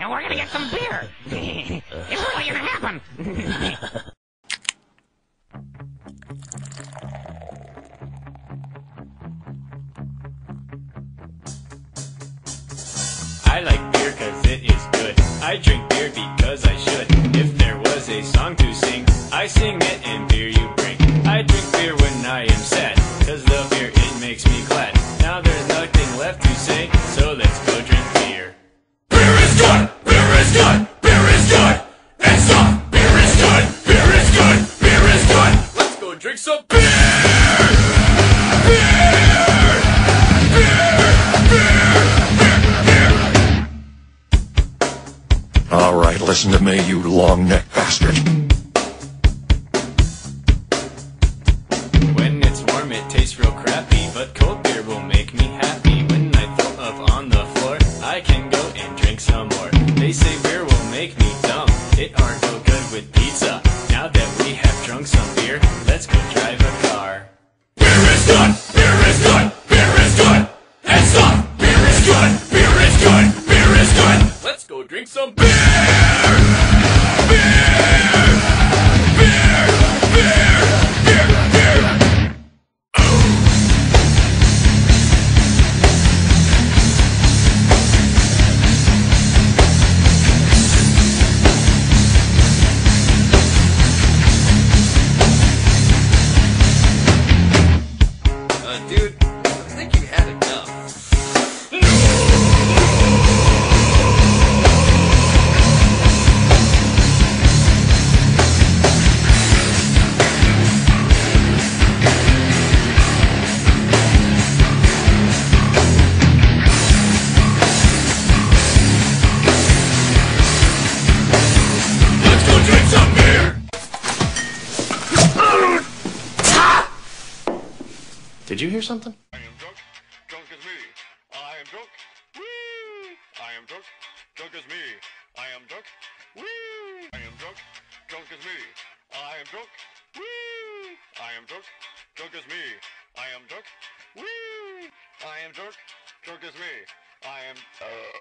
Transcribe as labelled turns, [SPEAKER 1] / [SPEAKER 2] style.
[SPEAKER 1] and we're gonna get some beer. it's really gonna happen.
[SPEAKER 2] I like beer cause it is good. I drink beer because I should. If there was a song to sing, I sing it and beer you bring. I drink beer when I am sad, cause the beer it makes me glad.
[SPEAKER 3] All right, listen to me, you long neck bastard.
[SPEAKER 2] When it's warm, it tastes real crappy, but cold beer will make me happy. When I throw up on the floor, I can go and drink some more. They say beer will make me dumb. It aren't no good with pizza. Now that we have drunk some beer, let's go drive Did you hear something?
[SPEAKER 4] I am drunk, drunk as me. I am drunk. I am drunk, drunk as me. I am drunk. I am drunk, drunk as me. I am drunk. I am drunk, drunk as me. I am drunk. I am drunk, drunk as me. I am, uh,